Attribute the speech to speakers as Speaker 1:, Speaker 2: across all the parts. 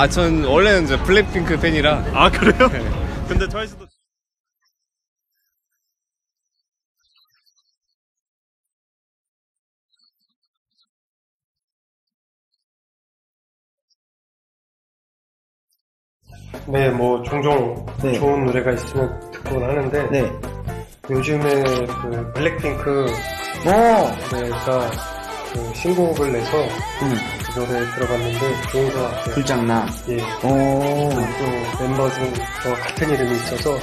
Speaker 1: 아, 전 원래는 이제 블랙핑크 팬이라.
Speaker 2: 아 그래요? 근데 트와이스도
Speaker 3: 네, 뭐 종종
Speaker 4: 네.
Speaker 3: 좋은 노래가 있으면 듣곤 하는데
Speaker 4: 네.
Speaker 3: 요즘에 그 블랙핑크
Speaker 4: 어.
Speaker 3: 노래가 그 신곡을 내서
Speaker 4: 음.
Speaker 3: 그 노래 들어봤는데 좋은 것 같아요.
Speaker 4: 불장난.
Speaker 3: 예.
Speaker 4: 오.
Speaker 3: 또 멤버 중 저 같은 이름이 있어서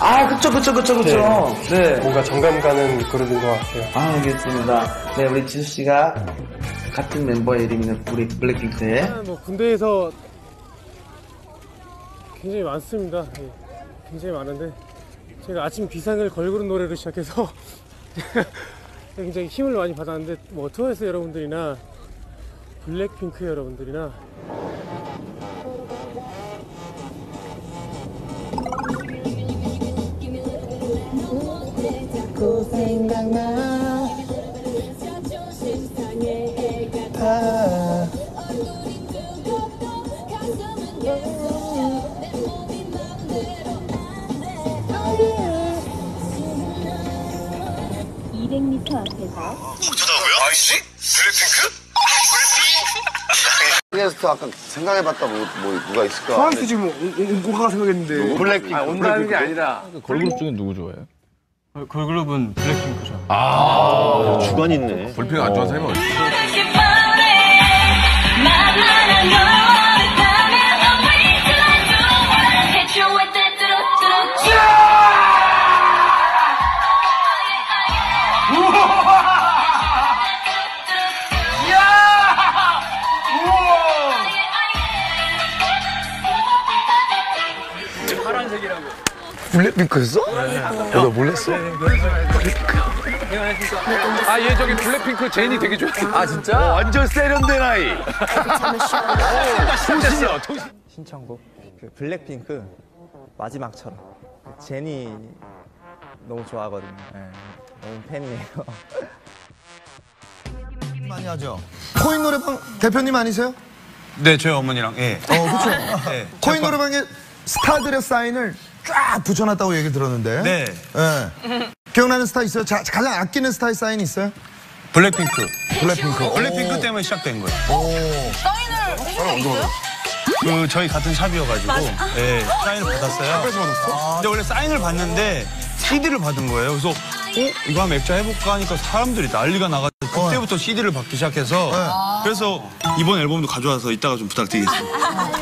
Speaker 4: 아, 그쵸, 그쵸, 그쵸, 그쵸. 네.
Speaker 3: 뭔가 정감 가는 그룹인 것 같아요.
Speaker 4: 아, 알겠습니다. 네, 우리 지수 씨가 같은 멤버의 이름이 있는 우리 블랙핑크의
Speaker 5: 뭐 군대에서 굉장히 많습니다. 예, 굉장히 많은데 제가 아침 비상을 걸그룹 노래로 시작해서 굉장히 힘을 많이 받았는데 뭐 트와이스 여러분들이나 블랙핑크 여러분들이나
Speaker 6: 게스트 아까 생각해봤다 뭐, 뭐 누가 있을까?
Speaker 7: 트와이스 지금 온가가 생각했는데
Speaker 6: 블랙핑크.
Speaker 1: 아, 온다는 게 아니라.
Speaker 8: 걸그룹 중에 누구 좋아해요?
Speaker 2: 걸그룹은 블랙핑크죠.
Speaker 6: 주관 있네.
Speaker 8: 볼펜 안 좋아하는 사람이 어디
Speaker 7: 블랙핑크였어? 나 몰랐어.
Speaker 8: 아, 얘 저기 블랙핑크 제니 되게 좋아해. 아, 진짜?
Speaker 7: 완전 세련된 아이.
Speaker 9: 신청곡 그 블랙핑크 마지막처럼 그 제니 너무 좋아하거든요. 네, 너무 팬이에요.
Speaker 7: 많이 하죠. 코인 노래방 대표님 아니세요?
Speaker 2: 네, 저희 어머니랑 예.
Speaker 7: 어, 그쵸.
Speaker 2: 네.
Speaker 7: 코인 노래방에 스타들의 사인을 쫙 붙여놨다고 얘기 들었는데.
Speaker 2: 네.
Speaker 7: 예. 기억나는 스타 있어요? 자, 가장 아끼는 스타의 사인 있어요?
Speaker 2: 블랙핑크.
Speaker 7: 블랙핑크.
Speaker 2: 블랙핑크 때문에 시작된 거예요.
Speaker 7: 오.
Speaker 2: 그 저희 같은 샵이어가지고 예, 사인을 받았어요. 근데 원래 사인을 받는데 CD를 받은 거예요. 그래서 어 이거 한번 액자 해볼까 하니까 사람들이 난리가 나가지고 그때부터 CD를 받기 시작해서 그래서 이번 앨범도 가져와서 이따가 좀 부탁드리겠습니다.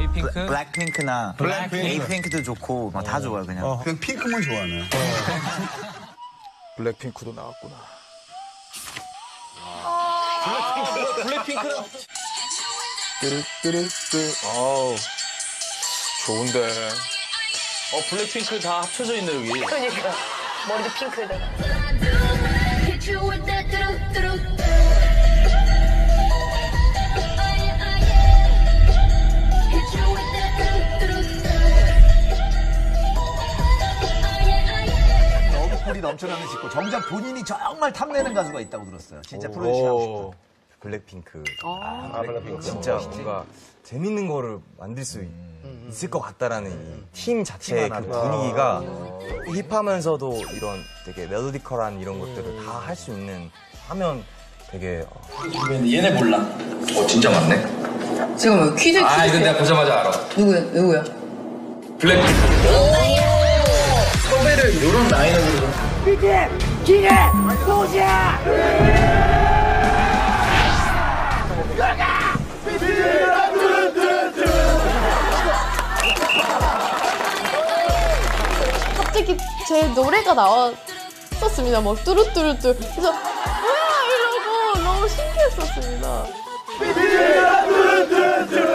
Speaker 8: 에이핑크?
Speaker 9: 블랙핑크나 에이핑크도 좋고 막 다 좋아요 그냥.
Speaker 2: 그냥 핑크만 좋아하네.
Speaker 7: 블랙핑크도 나왔구나. 뚜루뚜루뚜. 아우. 좋은데.
Speaker 8: 어, 블랙핑크 다 합쳐져 있네, 여기.
Speaker 10: 그러니까 머리도 핑크에다가
Speaker 11: 어그풀이 넘쳐나는 짓고 정작 본인이 정말 탐내는 가수가 있다고 들었어요. 진짜 프로듀싱 하고 싶다.
Speaker 9: 블랙핑크.
Speaker 6: 아, 블랙핑크.
Speaker 9: 진짜 뭔가 재밌는 거를 만들 수 있을 것 같다라는 이 팀 자체의 그 분위기가 힙하면서도 이런 되게 멜로디컬한 이런 것들을 다 할 수 있는 하면 되게 어,
Speaker 8: 얘네 몰라. 어, 진짜 많네.
Speaker 10: 잠깐만 퀴즈 퀴즈
Speaker 8: 아, 이건 내가 보자마자 알아.
Speaker 10: 누구야 누구야
Speaker 8: 블랙핑크. 섭외를 요런 라인으로 좀. 기계! 기계! 노지야!
Speaker 10: 갑자기 제 노래가 나왔었습니다. 막 뚜루뚜루뚜. 그래서 뭐야 이러고 너무 신기했었습니다. 뚜루뚜루뚜루.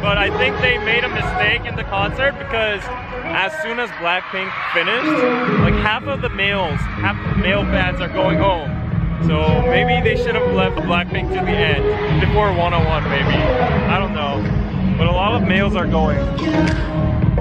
Speaker 12: But I think they made a mistake in the concert because as soon as Blackpink finished, like half of the males, half the male fans are going home. So maybe they should have left Blackpink to the end before 101 maybe. I don't know. But a lot of males are going.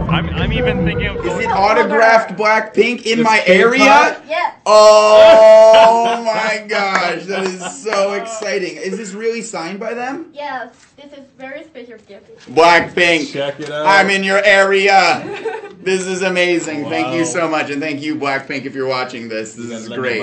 Speaker 12: I'm, I'm even thinking of
Speaker 13: Is it autographed Blackpink in my area?
Speaker 10: Yeah.
Speaker 13: Oh my gosh, that is so exciting. Is this really signed by them?
Speaker 10: Yes, this is very special gift.
Speaker 13: Blackpink.
Speaker 1: Check it out.
Speaker 13: I'm in your area. This is amazing. Thank you so much. And thank you, Blackpink, if you're watching this. This is great.